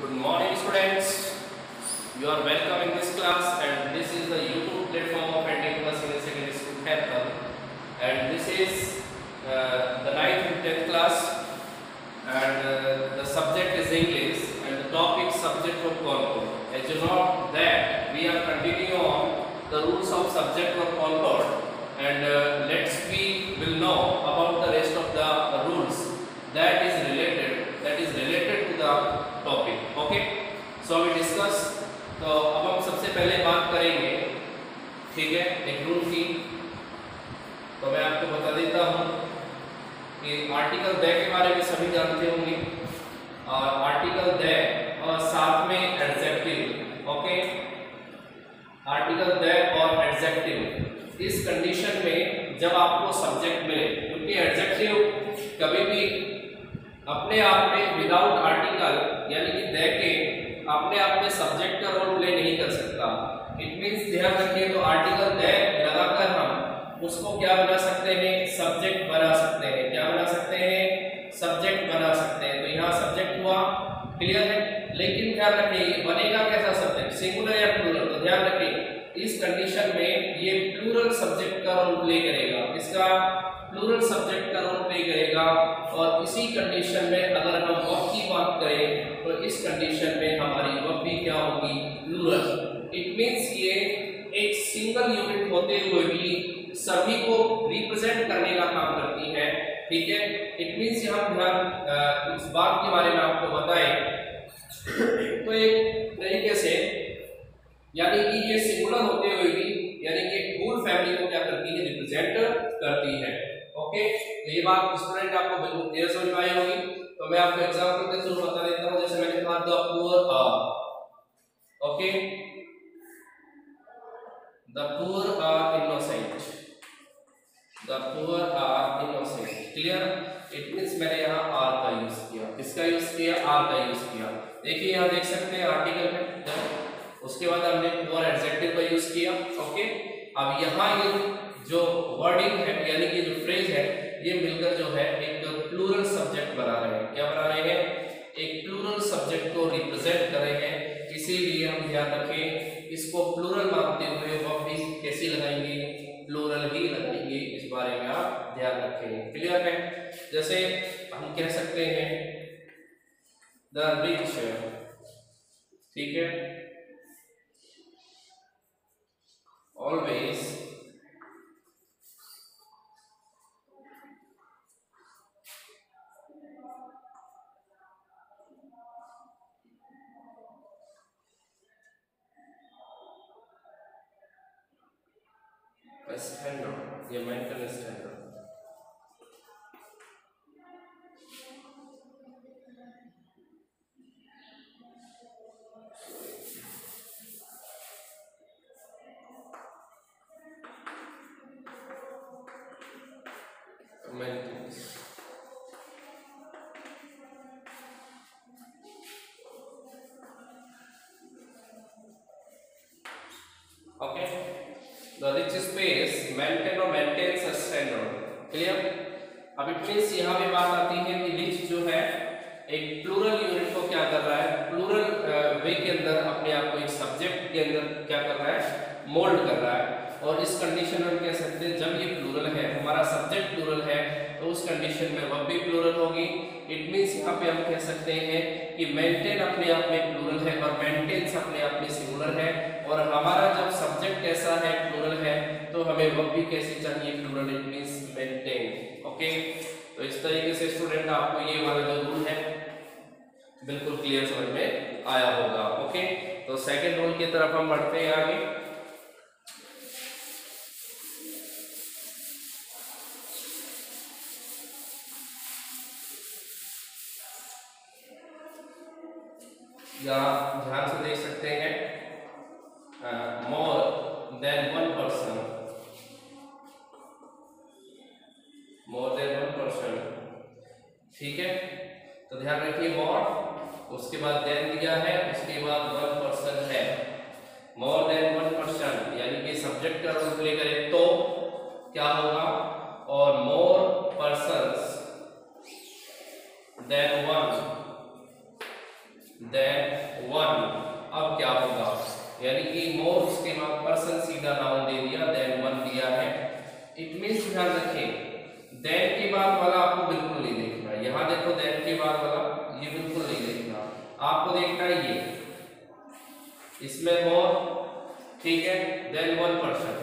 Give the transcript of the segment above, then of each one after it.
Good morning students. You are welcome in this class and this is the YouTube platform of Andy Plus Senior Secondary School Capital and this is uh, the 9th and 10th class and uh, the subject is English and the topic subject of Concord. As you know that we are continuing on the rules of subject of Concord and uh, let's we will know about the rest of the rules that topic. Okay? So, we discuss तो अब हम सबसे पहले बात करेंगे। ठीक है? एक रूल की। तो मैं आपको बता देता हूँ। कि आर्टिकल दे के बारे में सभी जानते होंगे। और आर्टिकल दे और साथ में एडजेक्टिव ओके आर्टिकल दे और एडजेक्टिव इस कंडीशन में जब आपको सब्जेक्ट मिले, क्योंकि एडजेक्टिव कभी भी अपने आप में विदाउट आर्टिकल यानी कि दे के अपने आप में सब्जेक्ट का रोल प्ले नहीं कर सकता। इट मींस ध्यान रखिए तो आर्टिकल दे, लगाकर हम उसको क्या बना सकते हैं? सब्जेक्ट बना सकते हैं। क्या बना सकते हैं? सब्जेक्ट बना सकते हैं। तो यहाँ सब्जेक्ट हुआ। क्लियर है? लेकिन ध्यान रखिए बनेगा कैसा सब्जेक्ट सिंगुलर या प्लूरल तो ध्यान रखिए, इस कंडीशन में ये प्लूरल सब्जेक्ट का रोल प्ले करेगा। इसका प्लूरल सब्जेक्ट का रोल प्ले करेगा और इसी कंडीशन में अगर हम वर्ब की बात करें तो इस कंडीशन में हमारी वर्ब भी क्या होगी? प्लूरल इट मीन्स ये एक सिंगल यूनिट होते हुए भी सभी को रिप्रेजेंट करने का काम करती है, ठीक है? इट मीन्स हम ध्यान इस बात के बारे में आपको बताएँ। तो एक तरीके से, यानी कि ये सिंगुलर होते हुए भी, यानी कि होल फैमिली को क्या करती है? रिप्रेजेंट करती है। ओके तो ये बात स्टूडेंट आपको बिल्कुल क्लियर समझ में आई होगी। तो मैं आपको एग्जांपल के थ्रू बता देता हूँ, जैसे मैंने कहा the poor are okay the poor are innocent the poor are innocent clear it means मैंने यहाँ आर का यूज़ किया। किसका यूज़ किया? आर का यूज़ किया। देखिए, यहाँ देख सकते हैं आर्टिकल में उसके बाद हमने पुअर एडजेक्टिव का यूज़ किया ओके अब यहाँ ये जो वर्डिंग है, यानी कि जो फ्रेज है, ये मिलकर जो है एक प्लूरल सब्जेक्ट बना रहे हैं। क्या बना रहे हैं? एक प्लूरल सब्जेक्ट को रिप्रेजेंट कर रहे हैं। इसीलिए हम ध्यान रखें, इसको प्लूरल मानते हुए वर्ब भी कैसी लगाएँगे? प्लूरल ही लगाएँगे। इस बारे में आप ध्यान रखें। क्लियर है? जैसे हम कह सकते हैं द रिच ठीक है? Always a standard या मेंटल स्टैंडर्ड पे बात आती है कि रिच जो है, एक प्लूरल यूनिट को क्या कर रहा है? प्लूरल वे के अंदर अपने आप को एक सब्जेक्ट के अंदर क्या कर रहा है? मोल्ड कर रहा है। और इस कंडीशन में कह सकते हैं, जब ये प्लूरल है, हमारा सब्जेक्ट प्लूरल है तो उस कंडीशन में वह भी प्लूरल होगी। इट मींस यहाँ पे हम कह सकते हैं कि मेंटेन अपने आप में प्लूरल है और मेंटेन्स अपने आप में सिंगुलर है। और हमारा जब सब्जेक्ट कैसा है प्लूरल है तो हमें वह भी कैसी चाहिए plural it means maintain okay तो इस तरीके से स्टूडेंट आपको ये वाला जो रूल है, बिल्कुल क्लियर समझ में आया होगा ओके तो सेकेंड रूल की तरफ़ हम बढ़ते हैं आगे। यहाँ ध्यान से देख सकते हैं more than one person more than one person ठीक है? तो ध्यान रखिए मोर उसके बाद देन दिया है, उसके बाद वन पर्सन है। मोर देन वन पर्सन यानी कि सब्जेक्ट का रोल प्ले करें तो क्या होगा? और more person than than one अब क्या होगा? यानी कि मोर उसके बाद पर्सन सीधा नाउन दे दिया देन वन दिया है। इट मींस ध्यान रखें देन के बाद वाला आपको बिल्कुल नहीं देखना। यहाँ देखो देन के बाद वाला, ये बिल्कुल नहीं देखना। आपको देखना है ये। इसमें मोर ठीक है than one person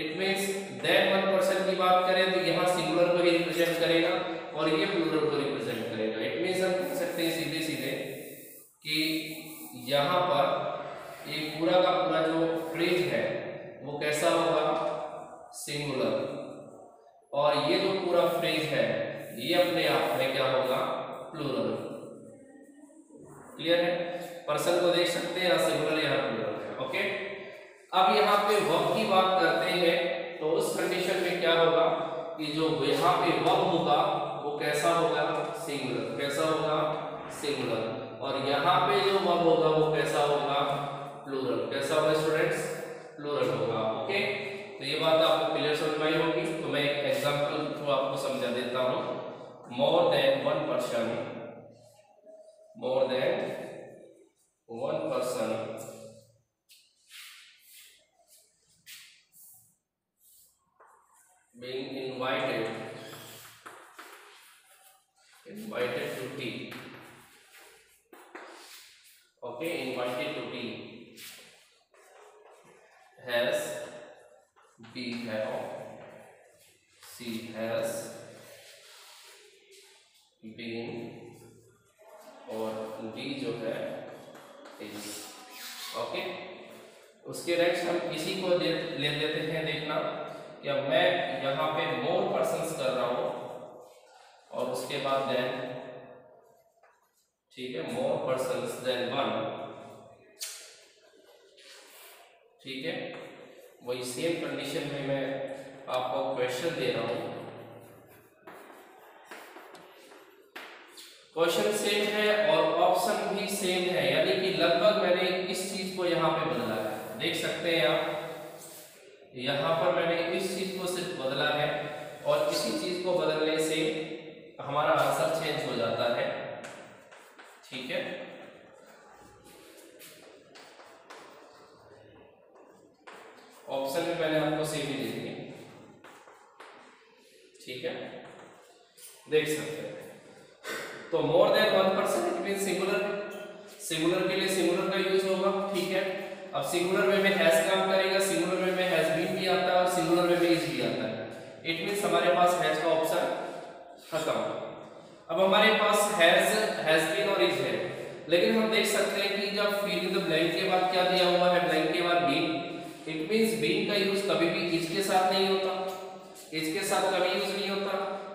it means than one person की बात करें तो यहाँ सिंगुलर को ही रिप्रेजेंट करेगा और ये प्लूरल को रिप्रेजेंट करेगा। इट मींस हम कह सकते हैं सीधे सीधे कि यहाँ पर ये पूरा का पूरा जो फ्रिज है, वो कैसा होगा? सिंगुलर और ये जो पूरा फ्रिज है, ये अपने आप में क्या होगा? प्लूरल क्लियर है? पर्सन को देख सकते हैं सिंगुलर या प्लूरल है ओके अब यहाँ पे वर्ब की बात करते हैं तो उस कंडीशन में क्या होगा? कि जो यहाँ पे वर्ब होगा, वो कैसा होगा? सिंगुलर कैसा होगा? सिंगुलर और यहाँ पे जो वर्ब होगा वो कैसा होगा? प्लूरल कैसा होगा स्टूडेंट्स प्लूरल होगा ओके तो ये बात आपको क्लियर समझ में आई होगी। तो मैं एक एग्जांपल थ्रू आपको समझा देता हूँ। More than one person more than one person being invited. Invited to tea. Okay to tea has B have C has been और D जो है ओके उसके नेक्स्ट हम इसी को ले, ले लेते हैं देखना या मैं यहाँ पे मोर पर्सन कर रहा हूँ और उसके बाद देन ठीक है मोर पर्सन देन वन ठीक है, वही सेम कंडीशन में मैं आपको क्वेश्चन दे रहा हूँ। क्वेश्चन सेम है और ऑप्शन भी सेम है, यानी कि लगभग मैंने इस चीज़ को यहाँ पे बदला है। देख सकते हैं आप, यहाँ पर मैंने इस चीज़ को सिर्फ़ बदला है और इसी चीज़ को बदलने से हमारा आंसर चेंज हो जाता है ठीक है ऑप्शन में मैंने आपको सेम ही दे दिए ठीक है देख सकते हैं। तो more than one percent it mean singular singular के लिए सिंगुलर का यूज़ होगा, ठीक है। अब सिंगुलर में हैज़ काम करेगा सिंगुलर वे में हैज़ बीन भी आता है और सिंगुलर वे में इज़ भी आता है इट मींस हमारे पास हैज़ का ऑप्शन खत्म अब हमारे पास हैज़ हैज़ बीन और इज़ है लेकिन हम देख सकते हैं कि जब फिल इन द ब्लैंक के बाद क्या दिया हुआ है ब्लैंक के बाद बीन इट मींस बीन का यूज़ कभी भी इज़ के साथ नहीं होता इज़ के साथ कभी यूज़ नहीं होता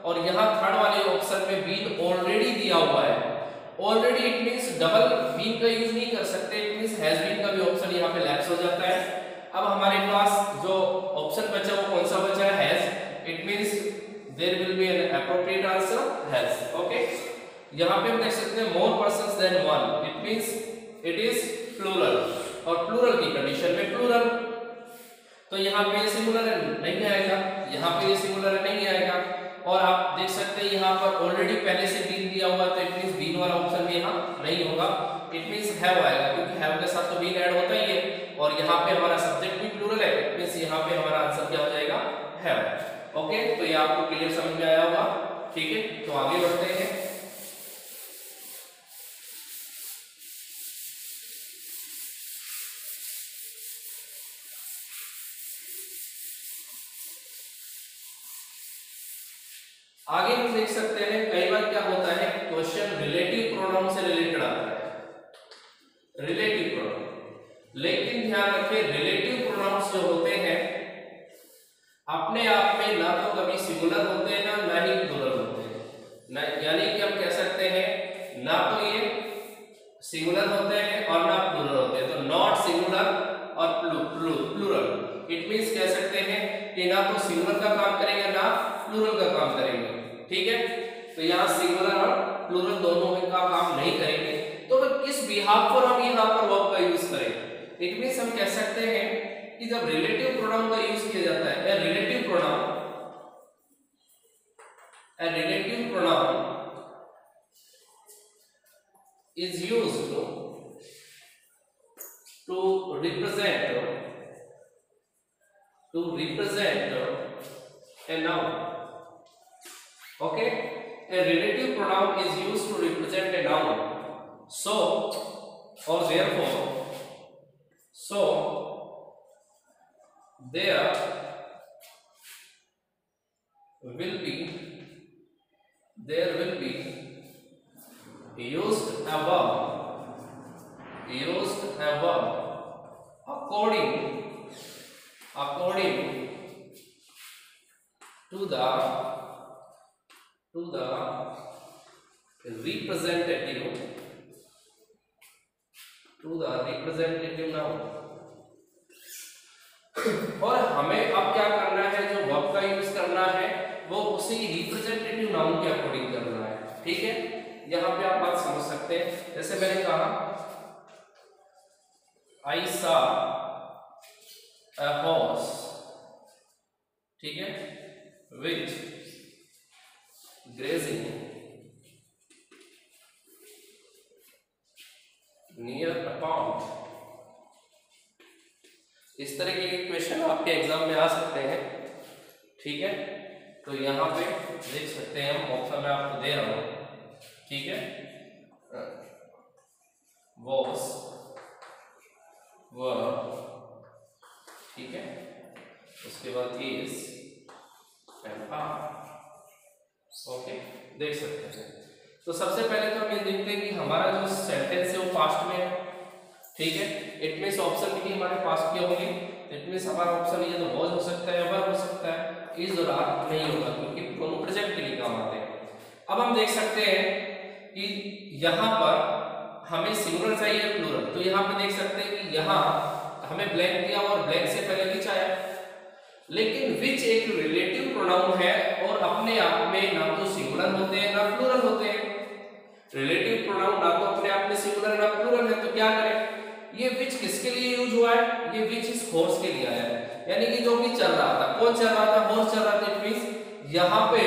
और यहाँ थर्ड वाले ऑप्शन में बीन ऑलरेडी दिया हुआ है already it means double been का यूज़ नहीं कर सकते इट मींस हैज़ बीन का भी ऑप्शन यहाँ पे लैप्स हो जाता है अब हमारे पास जो ऑप्शन बचा वो कौन सा बचा? है has it means there will be an appropriate answer has okay यहाँ पे हम देख सकते हैं more persons than one it means it is plural और प्लूरल की कंडीशन में प्लूरल तो यहाँ पे सिंगुलर नहीं आएगा. यहाँ पे सिंगुलर नहीं आएगा. और आप देख सकते हैं यहाँ पर ऑलरेडी पहले से बीन दिया हुआ तो इट मींस बीन वाला ऑप्शन भी यहाँ नहीं होगा. इट मींस हैव आएगा, क्योंकि हैव के साथ तो बीन ऐड होता ही है. और यहाँ पे हमारा सब्जेक्ट भी प्लूरल है इट मींस यहाँ पे हमारा आंसर क्या हो जाएगा? हैव ओके तो ये आपको क्लियर समझ में आया होगा। ठीक है? तो आगे बढ़ते हैं। आगे हम देख सकते हैं, कई बार क्या होता है क्वेश्चन रिलेटिव प्रोनाउन से रिलेटेड आता है। रिलेटिव प्रोनाउन लेकिन ध्यान रखें रिलेटिव जो होते हैं, अपने आप में ना तो कभी सिंगुलर होते हैं, ना ना ही प्लूरल होते हैं। यानी कि हम कह सकते हैं, ना तो ये सिंगुलर होते हैं और ना प्लूरल होते हैं। तो नॉट सिंगुलर और प्लूरल इट मींस कह सकते हैं कि ना तो सिंगुलर का काम करेंगे, ना प्लूरल का काम करेंगे। ठीक है? तो यहाँ सिंगुलर और प्लूरल दोनों का काम नहीं करेंगे। तो किस बिहाफ पर हम यहाँ पर वर्ब का यूज़ करें इट मींस हम कह सकते हैं कि जब रिलेटिव प्रोडाउन का यूज़ किया जाता है या relative pronoun relative pronoun is use to represent to represent a noun okay a relative pronoun is use to represent a noun so और therefore there will be there will be used a verb used a verb according according to the to the representative to the representative noun और हमें अब क्या करना है, जो verb का use करना है, वो उसी रिप्रेजेंटेटिव नाउन के अकॉर्डिंग करना है। ठीक है? यहाँ पे आप बात समझ सकते हैं। जैसे मैंने कहा आई सा horse, ठीक है? Which grazing near a pond. इस तरह के क्वेश्चन आपके एग्ज़ाम में आ सकते हैं। ठीक है? तो यहाँ पे देख सकते हैं हम ऑप्शन में आपको दे रहा हूँ। ठीक है? वॉस ठीक है? उसके बाद एंड ओके देख सकते हैं। तो सबसे पहले तो हम ये देखते हैं कि हमारा जो सेंटेंस है वो पास्ट में है। ठीक है? इट मीन्स ऑप्शन भी हमारे पास के होंगे? इट मीन्स हमारा ऑप्शन ये तो वॉज़ हो सकता है एवर हो सकता है और आर नहीं होगा, क्योंकि दोनों प्रोजेक्ट के लिए काम आते हैं। अब हम देख सकते हैं कि यहाँ पर हमें सिंगुलर चाहिए प्लूरल तो यहाँ पे देख सकते हैं कि यहाँ हमें ब्लैंक दिया और ब्लैंक से पहले विच आया लेकिन विच एक रिलेटिव प्रोनाउन है और अपने आप में ना तो सिंगुलर होते हैं, ना प्लूरल होते हैं। रिलेटिव प्रोनाउन ना तो अपने आप में सिंगुलर ना प्लूरल है तो क्या करें? ये विच किसके लिए यूज़ हुआ है? ये विच इस हॉर्स के लिए आया है। यानी कि जो भी चल रहा था, कौन चल रहा था? हॉर्स चल रहा था। इट मींस यहाँ पे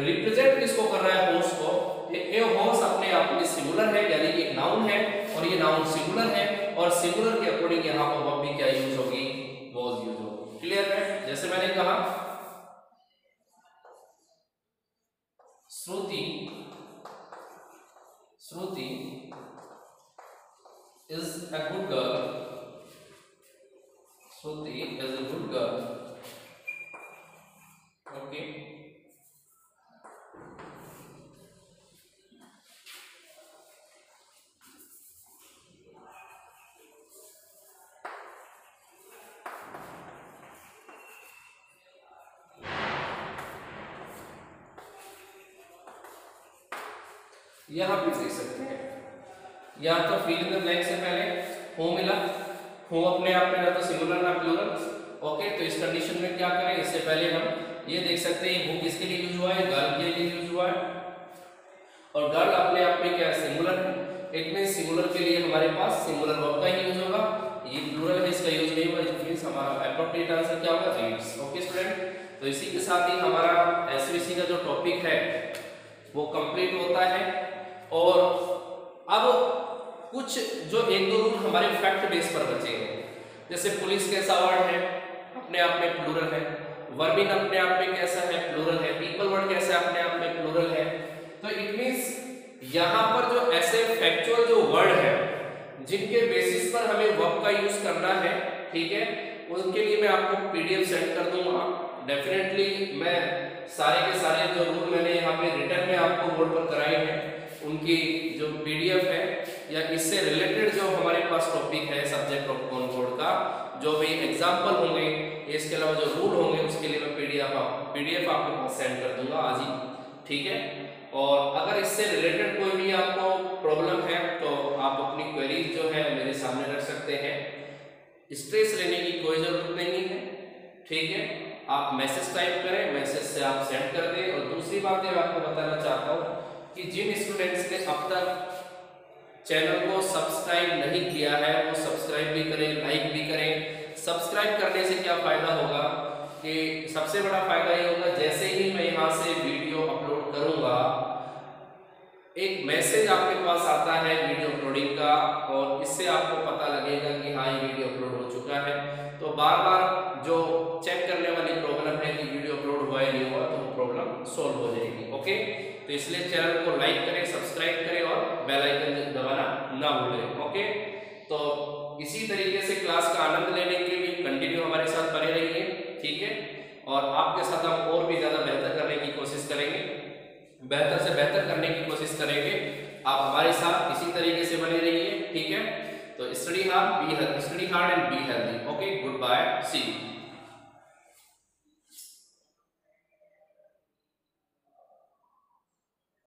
रिप्रेजेंट किसको कर रहा है? हॉर्स को। ये ए हॉर्स अपने आप में सिंगुलर है, यानी कि एक नाउन है, और ये नाउन सिंगुलर है, और सिंगुलर के अकॉर्डिंग यहाँ पर वर्ब भी क्या यूज़ होगी? वाज यूज़ होगी। क्लियर है? जैसे मैंने कहा, श्रुति श्रुति is a good girl. Shruti is a good girl. Okay. यहाँ पे देख सकते हैं या तो फिल इन द ब्लैंक से पहले हो मिला, हो अपने आप में ना तो सिंगुलर ना प्लूरल ओके तो इस कंडीशन में क्या करें? इससे पहले हम ये देख सकते हैं वो किसके लिए यूज़ हुआ है? गर्ल के लिए यूज़ हुआ है। और गर्ल अपने आप में क्या सिंगुलर है। इट मीन सिंगुलर के लिए हमारे पास सिंगुलर वर्ब का ही यूज़ होगा। ये प्लूरल है, इसका यूज़ नहीं हुआ। इट मींस हमारा एप्रोप्रिएट आंसर क्या होगा? रीड्स ओके स्टूडेंट तो इसी के साथ ही हमारा एसवीसी का जो टॉपिक है, वो कंप्लीट होता है। और अब कुछ जो एक दो रूल हमारे फैक्ट बेस पर बचे हैं। जैसे पुलिस कैसा वर्ड है, अपने आप में प्लूरल है। वर्बिन अपने आप में कैसा है प्लूरल है। पीपल वर्ड कैसा अपने आप में प्लूरल है। तो इट मींस यहाँ पर जो ऐसे फैक्चुअल जो वर्ड है, जिनके बेसिस पर हमें वर्ब का यूज़ करना है, ठीक है? उनके लिए मैं आपको पीडीएफ सेंड कर दूँगा। डेफिनेटली मैं सारे के सारे जो रूल मैंने यहाँ पे रिटर्न में आपको बोर्ड पर कराए हैं, उनकी जो पीडीएफ है या इससे रिलेटेड जो हमारे पास टॉपिक है सब्जेक्ट ऑफ़ कॉन बोर्ड का, जो भी एग्ज़ाम्पल होंगे, इसके अलावा जो रूल होंगे, उसके लिए मैं पीडीएफ पीडीएफ आपके सेंड कर दूँगा आज ही, ठीक है? और अगर इससे रिलेटेड कोई भी आपको प्रॉब्लम है तो आप अपनी क्वेरीज जो है, मेरे सामने रख सकते हैं। स्ट्रेस लेने की कोई ज़रूरत नहीं है, ठीक है? आप मैसेज टाइप करें मैसेज से आप सेंड कर दें। और दूसरी बात मैं आपको बताना चाहता हूँ कि जिन स्टूडेंट्स ने अब तक चैनल को सब्सक्राइब नहीं किया है, वो सब्सक्राइब भी करें, लाइक भी करें। सब्सक्राइब करने से क्या फ़ायदा होगा कि सबसे बड़ा फ़ायदा ये होगा, जैसे ही मैं यहाँ से वीडियो अपलोड करूँगा, एक मैसेज आपके पास आता है वीडियो अपलोडिंग का, और इससे आपको पता लगेगा कि हाँ ये वीडियो अपलोड हो चुका है। तो बार बार जो चेक करने वाली प्रॉब्लम है कि वीडियो अपलोड हुआ या नहीं हुआ तो प्रॉब्लम सॉल्व हो जाएगी ओके तो इसलिए चैनल को लाइक करें ओके? तो इसी तरीके से क्लास का आनंद लेने के लिए कंटिन्यू हमारे साथ बने रहिए, ठीक है? और आपके साथ हम और भी ज़्यादा बेहतर करने की कोशिश करेंगे। बेहतर से बेहतर करने की कोशिश करेंगे। आप हमारे साथ इसी तरीके से बने रहिए, ठीक है? तो study hard be health study hard and be healthy okay good bye see you